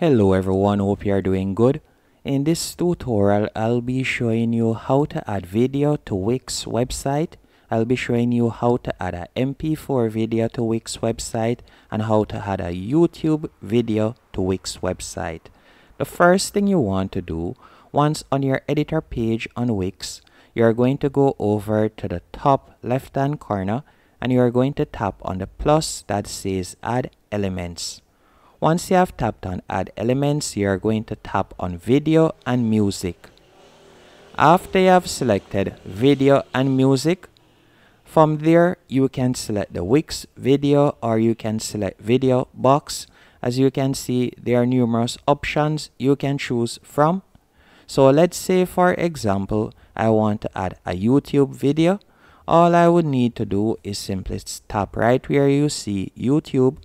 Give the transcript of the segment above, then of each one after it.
Hello everyone, hope you are doing good. In this tutorial, I'll be showing you how to add video to Wix website. I'll be showing you how to add a MP4 video to Wix website and how to add a YouTube video to Wix website. The first thing you want to do, once on your editor page on Wix, you're going to go over to the top left hand corner and you're going to tap on the plus that says add elements. Once you have tapped on add elements, you are going to tap on video and music. After you have selected video and music, from there you can select the Wix video or you can select video box. As you can see, there are numerous options you can choose from. So let's say for example, I want to add a YouTube video. All I would need to do is simply tap right where you see YouTube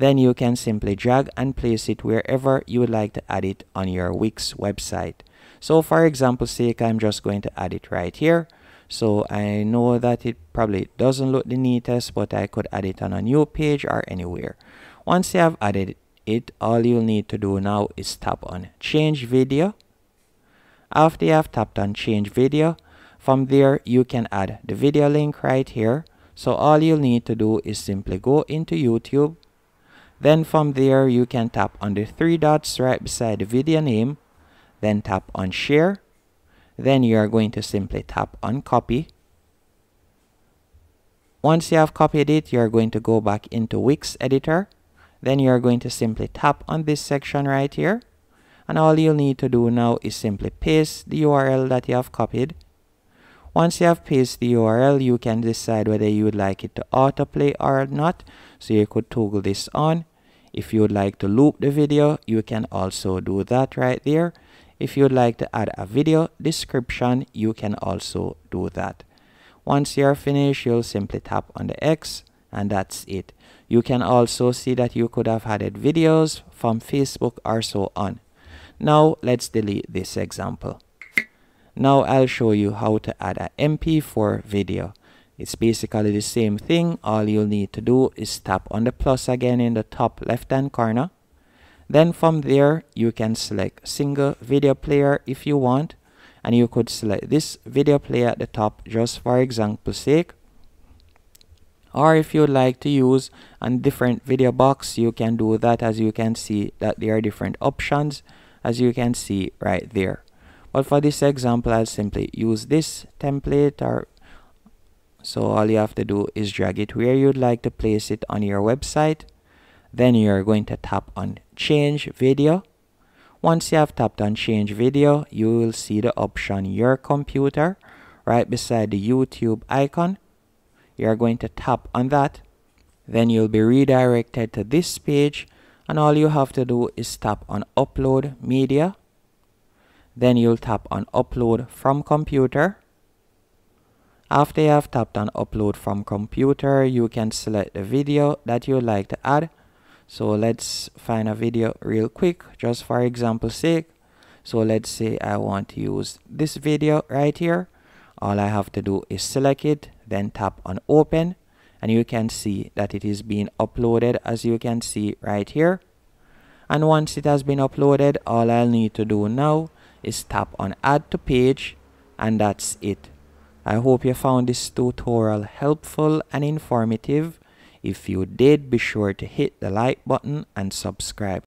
then you can simply drag and place it wherever you would like to add it on your Wix website. So for example sake, I'm just going to add it right here. So I know that it probably doesn't look the neatest, but I could add it on a new page or anywhere. Once you have added it, all you'll need to do now is tap on change video. After you have tapped on change video, from there you can add the video link right here. So all you'll need to do is simply go into YouTube then from there, you can tap on the three dots right beside the video name. Then tap on share. Then you are going to simply tap on copy. Once you have copied it, you are going to go back into Wix editor. Then you are going to simply tap on this section right here. And all you'll need to do now is simply paste the URL that you have copied. Once you have pasted the URL, you can decide whether you would like it to autoplay or not. So you could toggle this on. If you would like to loop the video, you can also do that right there. If you would like to add a video description, you can also do that. Once you're finished, you'll simply tap on the X and that's it. You can also see that you could have added videos from Facebook or so on. Now let's delete this example. Now I'll show you how to add an MP4 video. It's basically the same thing. All you'll need to do is tap on the plus again in the top left hand corner. Then from there, you can select single video player if you want. And you could select this video player at the top just for example sake. Or if you'd like to use a different video box, you can do that as you can see that there are different options as you can see right there. For this example, I'll simply use this template or so all you have to do is drag it where you'd like to place it on your website. Then you're going to tap on change video. Once you have tapped on change video, you will see the option your computer right beside the YouTube icon. You're going to tap on that. Then you'll be redirected to this page and all you have to do is tap on upload media then you'll tap on upload from computer. After you have tapped on upload from computer, you can select the video that you'd like to add. So let's find a video real quick, just for example sake. So let's say I want to use this video right here. All I have to do is select it, then tap on open. And you can see that it is being uploaded as you can see right here. And once it has been uploaded, all I'll need to do now is tap on add to page and that's it. I hope you found this tutorial helpful and informative. If you did, be sure to hit the like button and subscribe.